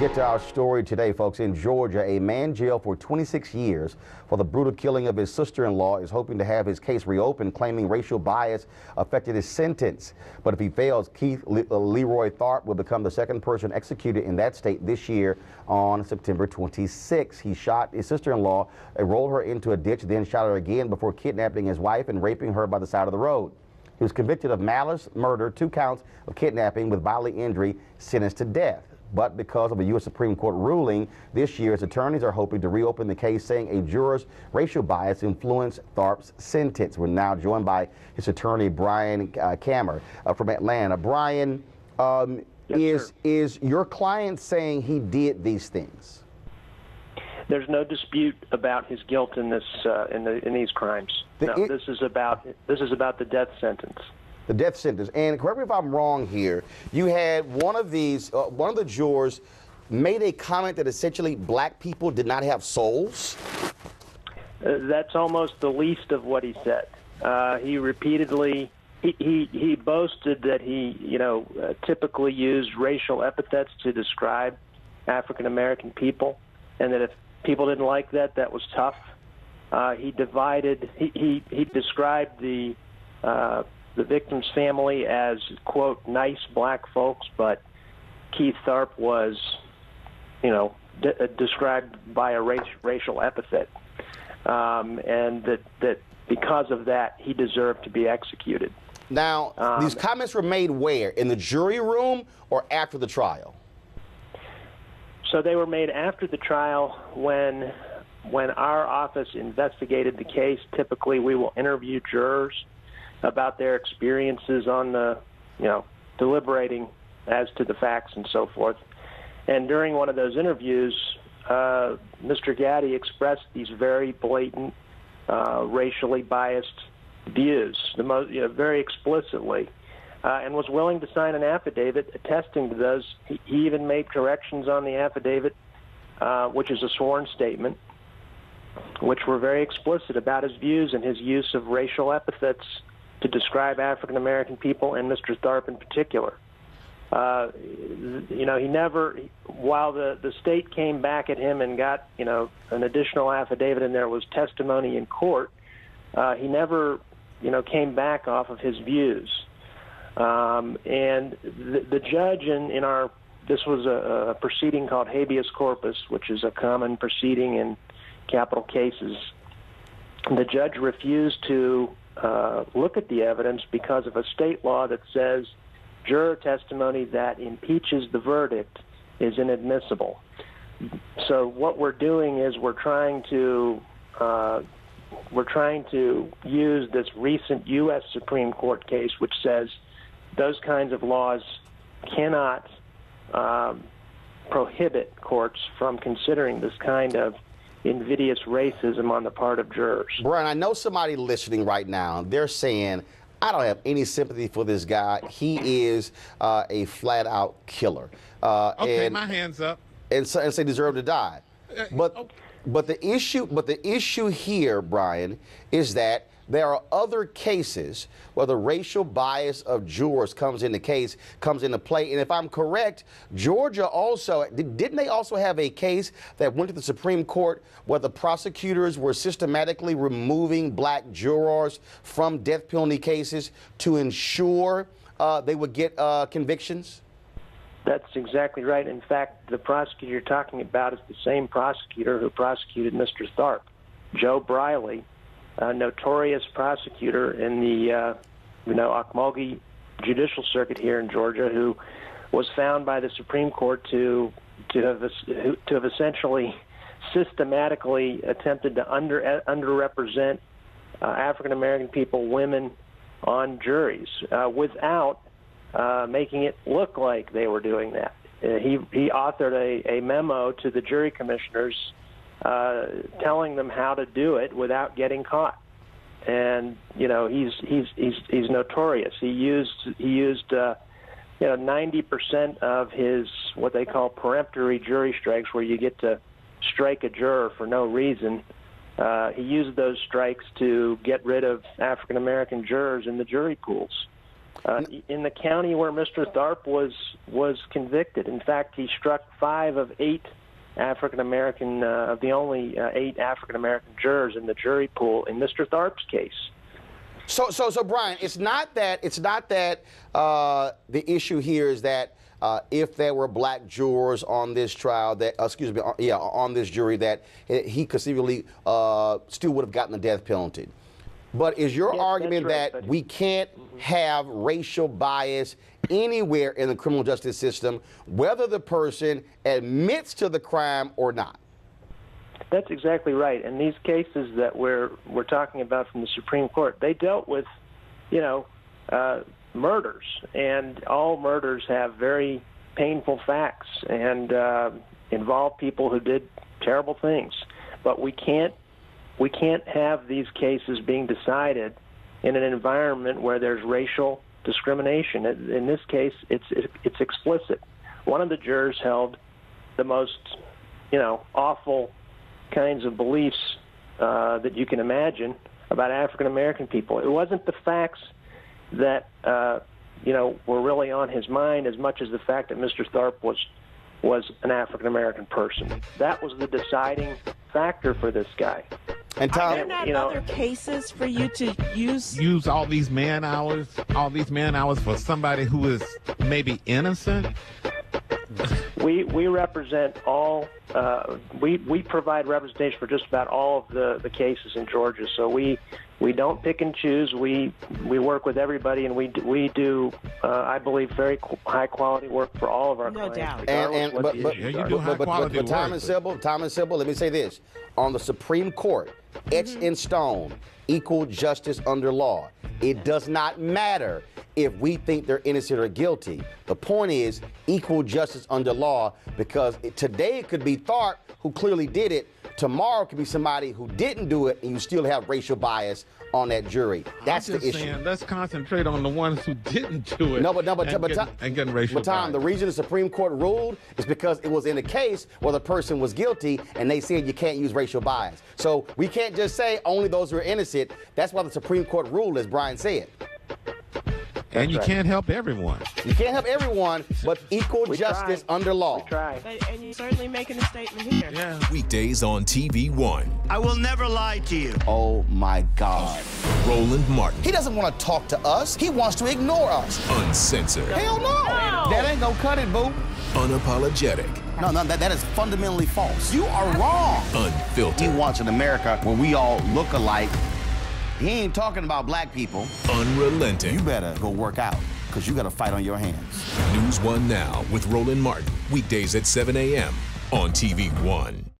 get to our story today, folks. In Georgia, a man jailed for 26 years for the brutal killing of his sister-in-law is hoping to have his case reopened, claiming racial bias affected his sentence. But if he fails, Keith Le uh, Leroy Tharpe will become the second person executed in that state this year on September 26. He shot his sister-in-law, rolled her into a ditch, then shot her again before kidnapping his wife and raping her by the side of the road. He was convicted of malice, murder, two counts of kidnapping with bodily injury, sentenced to death. But because of a U.S. Supreme Court ruling this year, his attorneys are hoping to reopen the case, saying a juror's racial bias influenced Tharpe's sentence. We're now joined by his attorney, Brian uh, Kammer uh, from Atlanta. Brian, um, yes, is, is your client saying he did these things? There's no dispute about his guilt in this uh, in, the, in these crimes. The, no, it, this is about this is about the death sentence the death sentence. And correct me if I'm wrong here. You had one of these, uh, one of the jurors made a comment that essentially black people did not have souls. Uh, that's almost the least of what he said. Uh, he repeatedly he, he, he boasted that he you know uh, typically used racial epithets to describe African American people, and that if people didn't like that, that was tough. Uh, he divided. He, he he described the uh, the victim's family as, quote, nice black folks, but Keith Tharpe was, you know, uh, described by a race, racial epithet. Um, and that, that because of that, he deserved to be executed. Now, um, these comments were made where? In the jury room or after the trial? So they were made after the trial when when our office investigated the case. Typically, we will interview jurors about their experiences on the, you know, deliberating as to the facts and so forth. And during one of those interviews, uh, Mr. Gattie expressed these very blatant, uh, racially biased views, the most, you know, very explicitly, uh, and was willing to sign an affidavit attesting to those. He, he even made corrections on the affidavit, uh, which is a sworn statement, which were very explicit about his views and his use of racial epithets to describe African American people and Mr. Tharpe in particular. Uh, you know, he never, while the, the state came back at him and got, you know, an additional affidavit and there was testimony in court, uh, he never, you know, came back off of his views. Um, and the, the judge in, in our, this was a, a proceeding called habeas corpus, which is a common proceeding in capital cases. The judge refused to uh, look at the evidence because of a state law that says juror testimony that impeaches the verdict is inadmissible. So what we're doing is we're trying to uh, we're trying to use this recent U.S. Supreme Court case, which says those kinds of laws cannot um, prohibit courts from considering this kind of invidious racism on the part of jurors. Brian, I know somebody listening right now, they're saying, I don't have any sympathy for this guy. He is uh, a flat out killer. Uh, okay, and, my hands up. And, so, and say deserve to die. Uh, but, okay. but the issue, but the issue here, Brian, is that there are other cases where the racial bias of jurors comes into case comes into play. And if I'm correct, Georgia also didn't they also have a case that went to the Supreme Court where the prosecutors were systematically removing black jurors from death penalty cases to ensure uh, they would get uh, convictions? That's exactly right. In fact, the prosecutor you're talking about is the same prosecutor who prosecuted Mr. Tharpe, Joe Briley a notorious prosecutor in the uh, you know Ocmulgee Judicial Circuit here in Georgia, who was found by the Supreme Court to to have to have essentially systematically attempted to under underrepresent uh, African American people, women on juries uh, without uh, making it look like they were doing that. Uh, he he authored a, a memo to the jury commissioners uh, telling them how to do it without getting caught. And you know he's he's he's he's notorious. He used he used uh, you know 90% of his what they call peremptory jury strikes, where you get to strike a juror for no reason. Uh, he used those strikes to get rid of African American jurors in the jury pools. uh, in the county where Mr. Tharpe was was convicted. In fact, he struck five of eight African American uh, of the only uh, eight African American jurors in the jury pool in Mr. Tharpe's case. So, so, so, Brian, it's not that it's not that uh, the issue here is that uh, if there were black jurors on this trial, that uh, excuse me, uh, yeah, on this jury, that he conceivably uh, still would have gotten the death penalty. But is your yes, argument right, that we can't mm-hmm. have racial bias anywhere in the criminal justice system, whether the person admits to the crime or not? That's exactly right. And these cases that we're we're talking about from the Supreme Court, they dealt with, you know, uh, murders, and all murders have very painful facts and uh, involve people who did terrible things. But we can't we can't have these cases being decided in an environment where there's racial discrimination. In this case, it's it's explicit. One of the jurors held the most, you know, awful kinds of beliefs uh, that you can imagine about African American people. It wasn't the facts that uh, you know were really on his mind as much as the fact that Mr. Tharpe was was an African American person. That was the deciding factor for this guy. And Tom, are there not you know, other cases for you to use? Use all these man hours, all these man hours for somebody who is maybe innocent. We we represent all. Uh, we we provide representation for just about all of the the cases in Georgia. So we we don't pick and choose. We we work with everybody, and we we do, uh, I believe, very high quality work for all of our no clients. Doubt. And, and but but, yeah, but, but, but, but Tom and Sybil, Tom and Sybil, let me say this: on the Supreme Court, etched mm-hmm. in stone, equal justice under law. It does not matter if we think they're innocent or guilty. The point is equal justice under law because it, today it could be Tharpe who clearly did it. Tomorrow it could be somebody who didn't do it and you still have racial bias on that jury. That's the issue. Saying, let's concentrate on the ones who didn't do it. No, but no, but, and, but, getting, and getting racial but Tom, bias. the reason the Supreme Court ruled is because it was in a case where the person was guilty and they said you can't use racial bias. So we can't just say only those who are innocent. That's why the Supreme Court ruled, as Brian said and you right. can't help everyone. You can't help everyone, but equal we justice try. under law. We try. But, and you're certainly making a statement here. Yeah. Weekdays on TV One. I will never lie to you. Oh my God. Roland Martin. He doesn't want to talk to us. He wants to ignore us. Uncensored. Hell no. no. That ain't gonna cut it, boo. Unapologetic. No, no, that, that is fundamentally false. You are wrong. Unfiltered. He wants an America where we all look alike he ain't talking about black people. Unrelenting. You better go work out, because you got a fight on your hands. NewsOne Now with Roland Martin. Weekdays at 7 a.m. on TV 1.